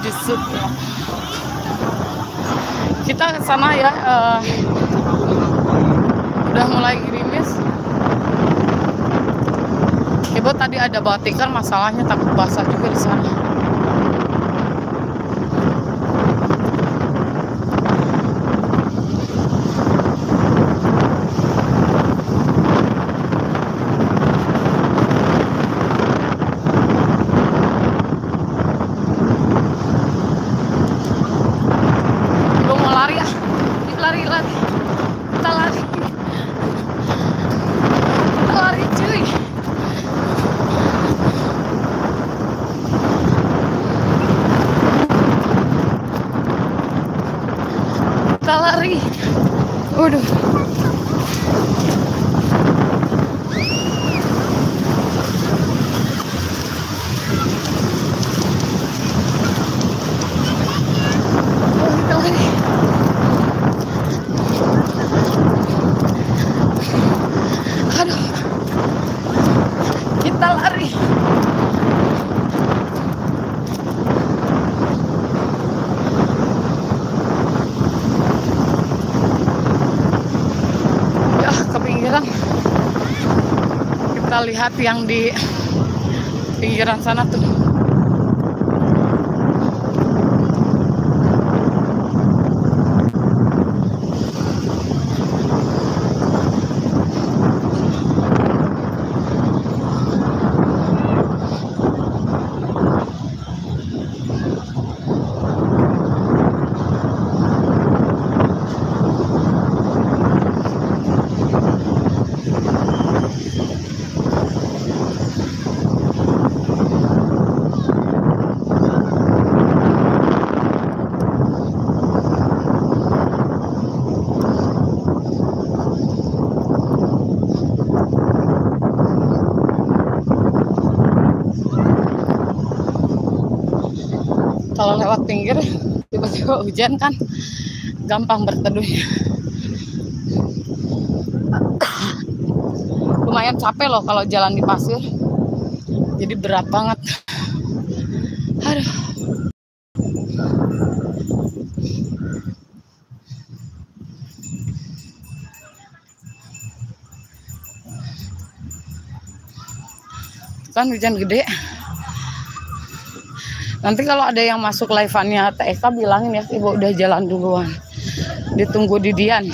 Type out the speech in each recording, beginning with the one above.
di sud kita ke sana ya eh, udah mulai gerimis ibu tadi ada bawa tikar masalahnya takut basah juga di sana lagi. Waduh. Kita lihat yang di pinggiran sana tuh kalau lewat pinggir tiba-tiba hujan kan. Gampang berteduhnya lumayan capek loh kalau jalan di pasir. Jadi berat banget. Aduh. Kan hujan gede Nanti kalau ada yang masuk live-annya TK bilangin ya, ibu udah jalan duluan. Ditunggu di Dian.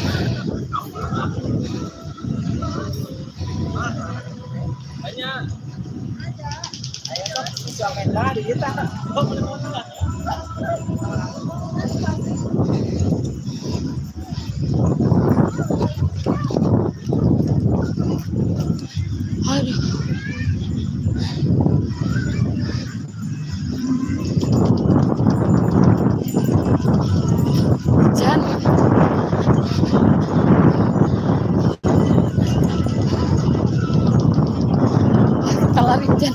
Hujan. Kita lari hujan.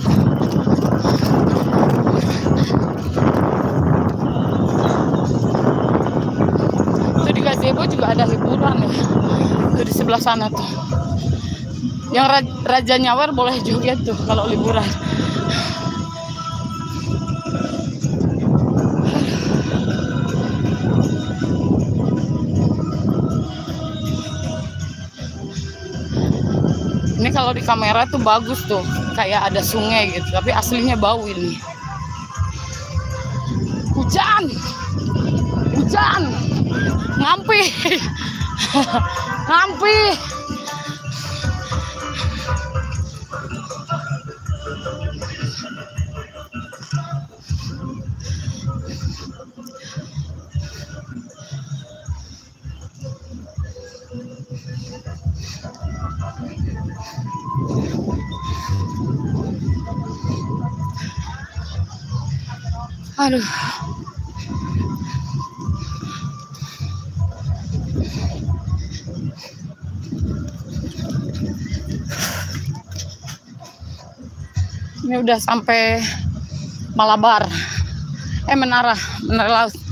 Itu di gazebo juga ada hiburan ya. Itu di sebelah sana tuh. Yang Ra- Raja Nyawer boleh joget tuh kalau liburan. Ini kalau di kamera tuh bagus tuh, kayak ada sungai gitu, tapi aslinya bau ini. Hujan, hujan, ngampi, ngampi. Aduh. Ini udah sampai Malabar. Eh Menara, Menara Laut.